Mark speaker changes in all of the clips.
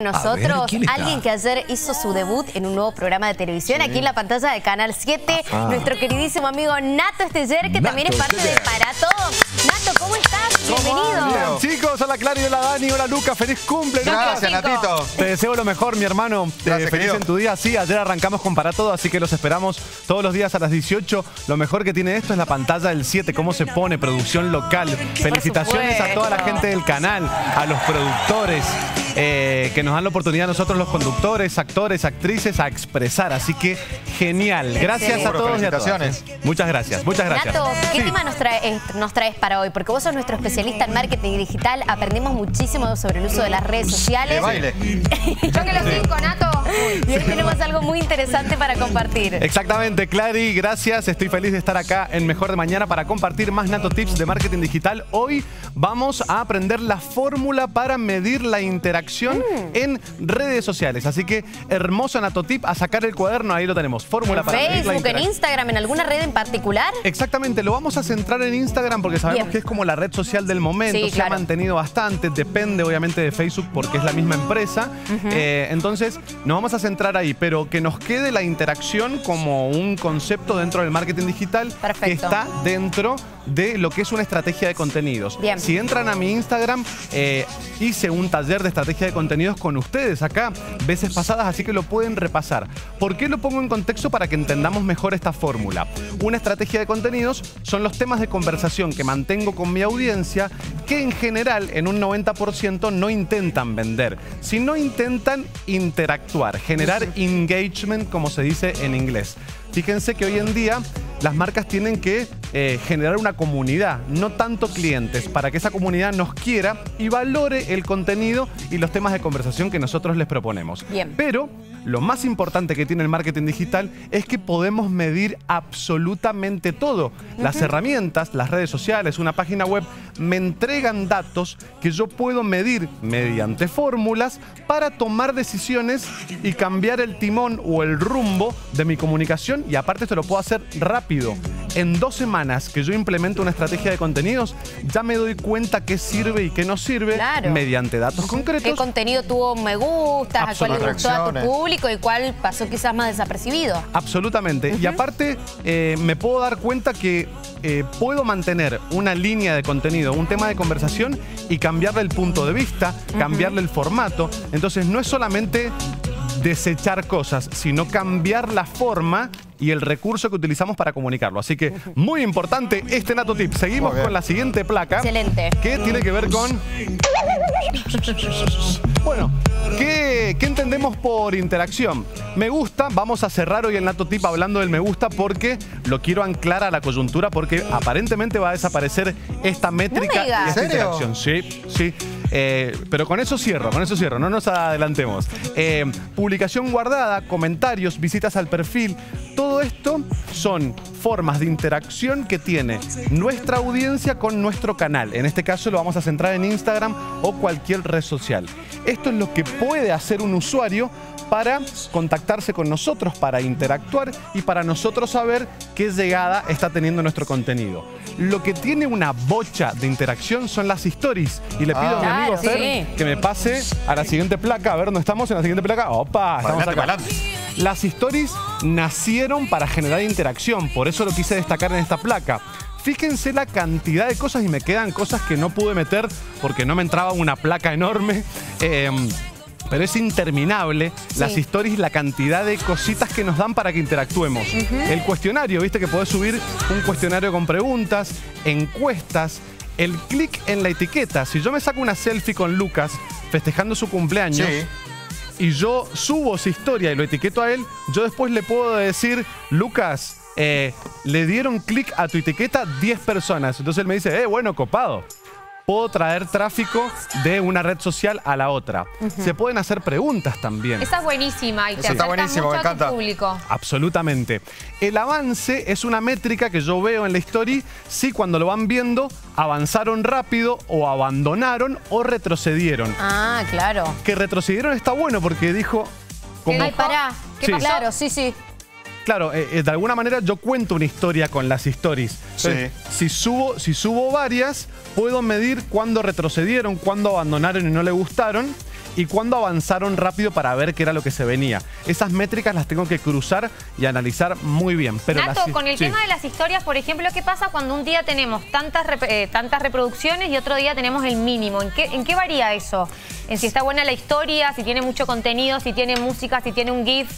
Speaker 1: Nosotros, alguien que ayer hizo su debut en un nuevo programa de televisión, aquí en la pantalla de Canal 7,
Speaker 2: Ajá.
Speaker 1: nuestro queridísimo amigo Nato Esteller, que también es parte de. Para Todos. Nato, ¿cómo estás? Bienvenido.
Speaker 2: Bien, chicos, hola Clara y hola Dani, hola Luca, feliz cumple.
Speaker 3: Gracias. Natito.
Speaker 2: Te deseo lo mejor, mi hermano. Eh,
Speaker 3: Gracias,
Speaker 2: feliz
Speaker 3: querido.
Speaker 2: en tu día. Sí, ayer arrancamos con Para Todo, así que los esperamos todos los días a las 18. Lo mejor que tiene esto es la pantalla del 7, cómo se pone, producción local. Felicitaciones a toda la gente del canal, a los productores. Eh, que nos dan la oportunidad a nosotros los conductores, actores, actrices a expresar, así que genial. Gracias a todos y a todas. Muchas gracias, muchas gracias.
Speaker 1: Nato, ¿qué
Speaker 2: Sí.
Speaker 1: tema nos, trae- eh, nos traes para hoy? Porque vos sos nuestro especialista en marketing digital, aprendimos muchísimo sobre el uso de las redes sociales.
Speaker 3: De baile.
Speaker 1: Yo que los cinco, Nato. Y hoy tenemos algo muy interesante para compartir.
Speaker 2: Exactamente, Clary, gracias. Estoy feliz de estar acá en Mejor de Mañana para compartir más Nato Tips de marketing digital. Hoy vamos a aprender la fórmula para medir la interacción
Speaker 1: Mm.
Speaker 2: en redes sociales. Así que, hermoso Nato Tip, a sacar el cuaderno, ahí lo tenemos. Fórmula
Speaker 1: ¿En
Speaker 2: para medir la
Speaker 1: Facebook, en
Speaker 2: interacción.
Speaker 1: Instagram, en alguna red en particular?
Speaker 2: Exactamente, lo vamos a centrar en Instagram porque sabemos
Speaker 1: Bien.
Speaker 2: que es como la red social del momento,
Speaker 1: Sí,
Speaker 2: se
Speaker 1: claro.
Speaker 2: ha mantenido bastante, depende obviamente de Facebook porque es la misma empresa. Eh, entonces, nos vamos a centrar ahí, pero que nos quede la interacción como un concepto dentro del marketing digital que está dentro de lo que es una estrategia de contenidos.
Speaker 1: Bien.
Speaker 2: Si entran a mi Instagram, eh, hice un taller de estrategia de contenidos con ustedes acá, veces pasadas, así que lo pueden repasar. ¿Por qué lo pongo en contexto? Para que entendamos mejor esta fórmula. Una estrategia de contenidos son los temas de conversación que mantengo con mi audiencia, que en general, en un 90%, no intentan vender, sino intentan interactuar, generar engagement, como se dice en inglés. Fíjense que hoy en día las marcas tienen que eh, generar una comunidad, no tanto clientes, para que esa comunidad nos quiera y valore el contenido y los temas de conversación que nosotros les proponemos.
Speaker 1: Bien.
Speaker 2: Pero lo más importante que tiene el marketing digital es que podemos medir absolutamente todo. Las herramientas, las redes sociales, una página web, me entregan datos que yo puedo medir mediante fórmulas para tomar decisiones y cambiar el timón o el rumbo de mi comunicación y aparte esto lo puedo hacer rápido. En dos semanas que yo implemento una estrategia de contenidos, ya me doy cuenta qué sirve y qué no sirve
Speaker 1: Claro.
Speaker 2: mediante datos
Speaker 1: ¿Qué
Speaker 2: concretos.
Speaker 1: contenido tuvo me gusta? ¿A cuál le
Speaker 3: Absolutamente.
Speaker 1: gustó a tu público y cuál pasó quizás más desapercibido?
Speaker 2: Absolutamente. Y aparte, eh, me puedo dar cuenta que eh, puedo mantener una línea de contenido, un tema de conversación y cambiarle el punto de vista, cambiarle el formato. Entonces, no es solamente desechar cosas, sino cambiar la forma y el recurso que utilizamos para comunicarlo. Así que, muy importante este Nato Tip. Seguimos con la siguiente placa.
Speaker 1: Excelente.
Speaker 2: Que tiene que ver con... Bueno, ¿qué, qué entendemos por interacción? Me gusta, vamos a cerrar hoy el Nato Tip hablando del me gusta porque lo quiero anclar a la coyuntura porque aparentemente va a desaparecer esta métrica y esta interacción. Sí, sí. Eh, pero con eso cierro, con eso cierro, no nos adelantemos. Eh, publicación guardada, comentarios, visitas al perfil, todo esto son formas de interacción que tiene nuestra audiencia con nuestro canal. En este caso lo vamos a centrar en Instagram o cualquier red social. Esto es lo que puede hacer un usuario para contactarse con nosotros, para interactuar y para nosotros saber qué llegada está teniendo nuestro contenido. Lo que tiene una bocha de interacción son las stories. Y le pido a mi
Speaker 1: Ah,
Speaker 2: amigo
Speaker 1: claro,
Speaker 2: Fer
Speaker 1: sí.
Speaker 2: que me pase a la siguiente placa. A ver dónde estamos en la siguiente placa. ¡Opa! Estamos
Speaker 3: Adelante,
Speaker 2: acá.
Speaker 3: adelante.
Speaker 2: Las stories nacieron para generar interacción, por eso lo quise destacar en esta placa. Fíjense la cantidad de cosas y me quedan cosas que no pude meter porque no me entraba una placa enorme. Eh, pero es interminable las
Speaker 1: Sí.
Speaker 2: stories, la cantidad de cositas que nos dan para que interactuemos. El cuestionario, viste que podés subir un cuestionario con preguntas, encuestas, el clic en la etiqueta. Si yo me saco una selfie con Lucas festejando su cumpleaños,
Speaker 3: Sí.
Speaker 2: y yo subo esa historia y lo etiqueto a él, yo después le puedo decir, Lucas, eh, le dieron clic a tu etiqueta 10 personas. Entonces él me dice, eh, bueno, copado. Puedo traer tráfico de una red social a la otra. Se pueden hacer preguntas también.
Speaker 4: Esa es buenísima y te
Speaker 3: Sí, está buenísimo,
Speaker 4: mucho
Speaker 3: me
Speaker 4: a tu
Speaker 3: encanta.
Speaker 4: público.
Speaker 2: Absolutamente. El avance es una métrica que yo veo en la story si cuando lo van viendo avanzaron rápido o abandonaron o retrocedieron.
Speaker 1: Ah, claro.
Speaker 2: Que retrocedieron está bueno porque dijo... Como,
Speaker 1: Ay, pará.
Speaker 4: ¿Qué
Speaker 2: Sí.
Speaker 4: pasó?
Speaker 1: Claro, sí, sí.
Speaker 2: Claro, eh, eh, de alguna manera yo cuento una historia con las stories. Entonces, Si subo, si subo varias, puedo medir cuándo retrocedieron, cuándo abandonaron y no le gustaron. y cuándo avanzaron rápido para ver qué era lo que se venía. Esas métricas las tengo que cruzar y analizar muy bien. Pero
Speaker 3: Nato,
Speaker 2: las-
Speaker 3: con el
Speaker 2: sí.
Speaker 3: tema de las historias, por ejemplo, ¿qué pasa cuando un día tenemos tantas, rep- eh, tantas reproducciones y otro día tenemos el mínimo? ¿En qué, ¿En qué varía eso? En si está buena la historia, si tiene mucho contenido, si tiene música, si tiene un GIF.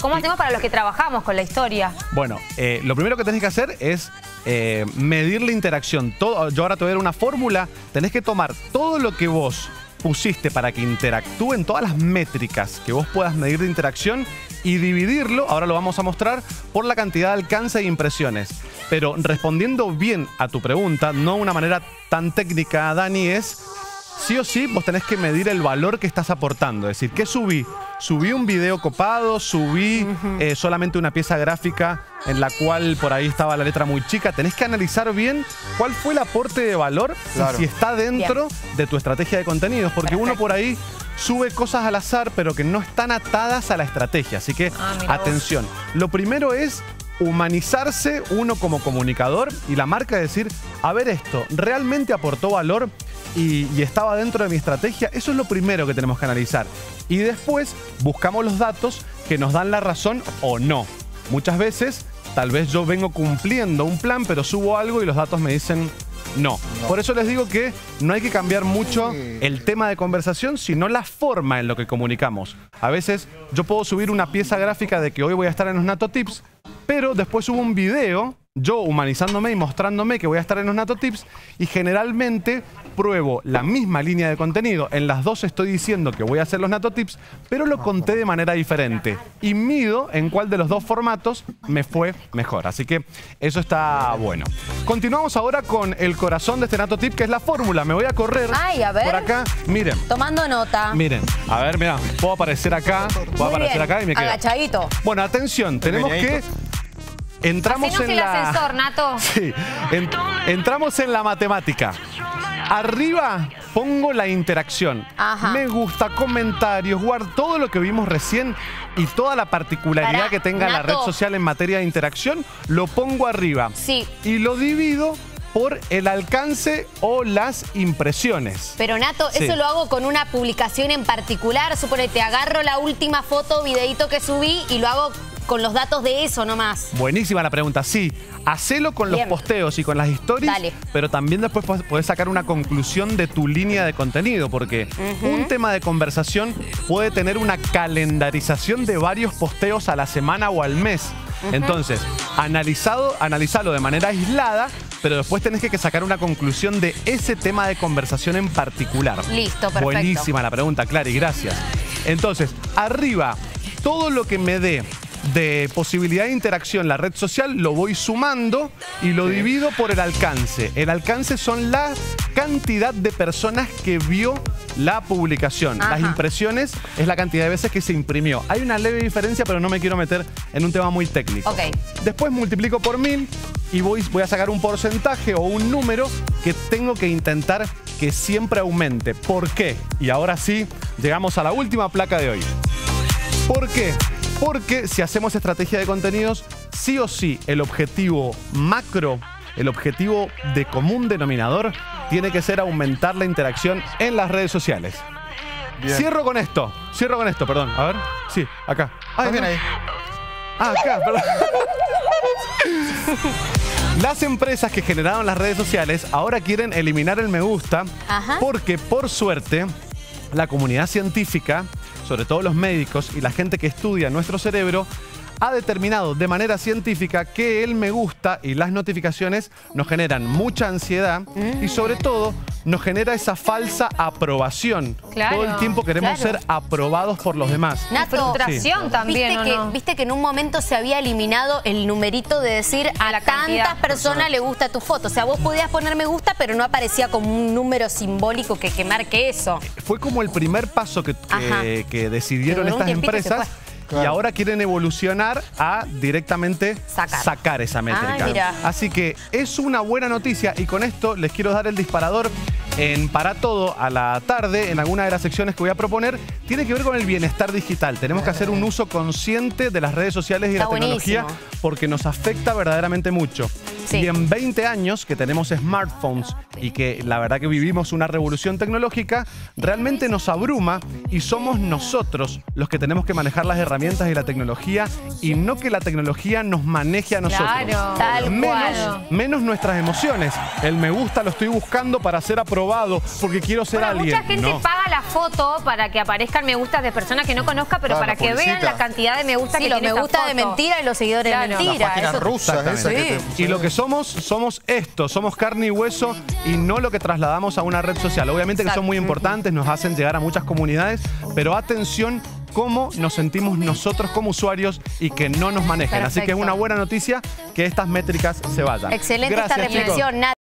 Speaker 3: ¿Cómo hacemos para los que trabajamos con la historia?
Speaker 2: Bueno, eh, lo primero que tenés que hacer es eh, medir la interacción. Todo, yo ahora te voy a dar una fórmula. Tenés que tomar todo lo que vos pusiste para que interactúen, todas las métricas que vos puedas medir de interacción y dividirlo, ahora lo vamos a mostrar, por la cantidad de alcance e impresiones. Pero respondiendo bien a tu pregunta, no una manera tan técnica, Dani, es sí o sí vos tenés que medir el valor que estás aportando. Es decir, ¿qué subí? Subí un video copado, subí eh, solamente una pieza gráfica en la cual por ahí estaba la letra muy chica. Tenés que analizar bien cuál fue el aporte de valor
Speaker 4: Claro.
Speaker 2: y si está dentro de tu estrategia de contenidos. Porque uno por ahí sube cosas al azar, pero que no están atadas a la estrategia. Así que
Speaker 3: Ah, vos.
Speaker 2: atención. Lo primero es humanizarse uno como comunicador y la marca decir, a ver esto, ¿realmente aportó valor y, y estaba dentro de mi estrategia? Eso es lo primero que tenemos que analizar. Y después buscamos los datos que nos dan la razón o no. Muchas veces, tal vez yo vengo cumpliendo un plan, pero subo algo y los datos me dicen no. Por eso les digo que no hay que cambiar mucho el tema de conversación, sino la forma en lo que comunicamos. A veces yo puedo subir una pieza gráfica de que hoy voy a estar en los Nato Tips, pero después subo un video, yo humanizándome y mostrándome que voy a estar en los Nato Tips, y generalmente pruebo la misma línea de contenido. En las dos estoy diciendo que voy a hacer los Nato Tips, pero lo conté de manera diferente. Y mido en cuál de los dos formatos me fue mejor. Así que eso está bueno. Continuamos ahora con el corazón de este Nato Tip, que es la fórmula. Me voy a correr
Speaker 1: Ay, a ver.
Speaker 2: por acá. Miren.
Speaker 1: Tomando nota.
Speaker 2: Miren, a ver, mira, puedo aparecer acá, puedo
Speaker 1: Muy
Speaker 2: aparecer
Speaker 1: bien.
Speaker 2: acá y me quedo.
Speaker 1: Agachadito.
Speaker 2: Bueno, atención, tenemos que entramos
Speaker 3: Hacenos
Speaker 2: en
Speaker 3: el
Speaker 2: la
Speaker 3: ascensor, Nato.
Speaker 2: Sí, en- entramos en la matemática. Arriba pongo la interacción.
Speaker 1: Ajá.
Speaker 2: Me gusta, comentarios, guardo todo lo que vimos recién y toda la particularidad que tenga la red social en materia de interacción, lo pongo arriba.
Speaker 1: Sí.
Speaker 2: Y lo divido por el alcance o las impresiones.
Speaker 1: Pero Nato,
Speaker 2: Sí.
Speaker 1: eso lo hago con una publicación en particular. Suponete, agarro la última foto o videito que subí y lo hago con los datos de eso nomás.
Speaker 2: Buenísima la pregunta, sí. Hacelo con
Speaker 1: Bien.
Speaker 2: los posteos y con las stories,
Speaker 1: Dale.
Speaker 2: pero también después po- podés sacar una conclusión de tu línea de contenido, porque un tema de conversación puede tener una calendarización de varios posteos a la semana o al mes. Entonces, analizado, analizalo de manera aislada, pero después tenés que sacar una conclusión de ese tema de conversación en particular.
Speaker 1: Listo, perfecto.
Speaker 2: Buenísima la pregunta, Clary, gracias. Entonces, arriba, todo lo que me dé de posibilidad de interacción la red social lo voy sumando y lo divido por el alcance. El alcance son la cantidad de personas que vio la publicación. Las impresiones es la cantidad de veces que se imprimió. Hay una leve diferencia, pero no me quiero meter en un tema muy técnico.
Speaker 1: Ok.
Speaker 2: Después multiplico por mil y voy, voy a sacar un porcentaje o un número que tengo que intentar que siempre aumente. ¿Por qué? Y ahora sí, llegamos a la última placa de hoy. ¿Por qué? Porque si hacemos estrategia de contenidos, sí o sí el objetivo macro, el objetivo de común denominador, tiene que ser aumentar la interacción en las redes sociales.
Speaker 4: Bien.
Speaker 2: Cierro con esto, cierro con esto, perdón. A ver, sí, acá. Ay,
Speaker 4: Está bien
Speaker 2: no.
Speaker 4: ahí.
Speaker 2: Ah, acá, perdón. Las empresas que generaron las redes sociales ahora quieren eliminar el me gusta
Speaker 1: Ajá.
Speaker 2: porque por suerte la comunidad científica, sobre todo los médicos y la gente que estudia nuestro cerebro, ha determinado de manera científica que el me gusta y las notificaciones nos generan mucha ansiedad y sobre todo nos genera esa falsa aprobación.
Speaker 3: Claro,
Speaker 2: todo el tiempo queremos
Speaker 1: claro.
Speaker 2: ser aprobados por los demás.
Speaker 1: Nato,
Speaker 3: frustración también,
Speaker 1: ¿viste
Speaker 3: ¿o
Speaker 1: que,
Speaker 3: no?
Speaker 1: viste que en un momento se había eliminado el numerito de decir a
Speaker 3: La
Speaker 1: tantas personas le gusta tu foto. O sea, vos podías poner me gusta, pero no aparecía como un número simbólico que, que marque eso.
Speaker 2: fue como el primer paso que, que- que decidieron estas empresas. Y ahora quieren evolucionar a directamente
Speaker 1: Sacar.
Speaker 2: esa métrica.
Speaker 1: Ay, mira.
Speaker 2: Así que es una buena noticia y con esto les quiero dar el disparador en Para Todo a la tarde, en alguna de las secciones que voy a proponer, tiene que ver con el bienestar digital. Tenemos que hacer un uso consciente de las redes sociales y de
Speaker 1: Está
Speaker 2: la tecnología
Speaker 1: buenísimo.
Speaker 2: porque nos afecta verdaderamente mucho.
Speaker 1: Sí.
Speaker 2: Y en 20 años que tenemos smartphones y que la verdad que vivimos una revolución tecnológica, realmente nos abruma y somos nosotros los que tenemos que manejar las herramientas y la tecnología y no que la tecnología nos maneje a nosotros.
Speaker 3: Claro.
Speaker 1: Tal
Speaker 2: menos,
Speaker 1: cual.
Speaker 2: menos nuestras emociones. El me gusta lo estoy buscando para ser aprobado, porque quiero ser
Speaker 3: Bueno,
Speaker 2: alguien.
Speaker 3: mucha gente
Speaker 2: No.
Speaker 3: paga la foto para que aparezcan me gustas de personas que no conozca, pero
Speaker 4: Claro,
Speaker 3: para que vean la cantidad de me gusta
Speaker 1: Sí,
Speaker 3: que
Speaker 1: los me gusta de mentira y los seguidores
Speaker 3: Claro.
Speaker 1: de mentira. Eso-
Speaker 4: rusas te-
Speaker 2: Y lo que somos, somos esto, somos carne y hueso y no lo que trasladamos a una red social. Obviamente que son muy importantes, nos hacen llegar a muchas comunidades, pero atención cómo nos sentimos nosotros como usuarios y que no nos manejen. Así que es una buena noticia que estas métricas se vayan.
Speaker 1: Excelente esta
Speaker 2: Gracias,
Speaker 1: reflexión.